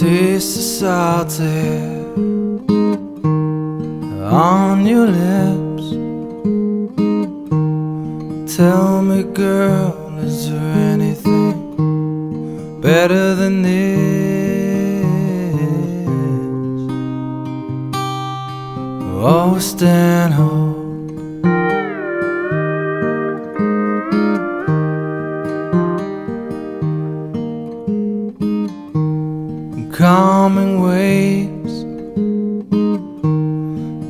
clouds there on your lips. Tell me, girl, is there anything better than this? Oh, Stanhope. Calming waves,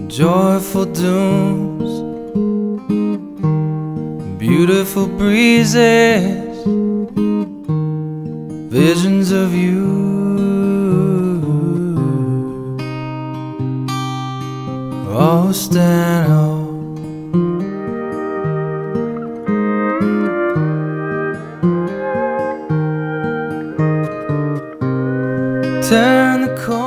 joyful dooms, beautiful breezes, visions of you. Oh, Stanhope. turn the corner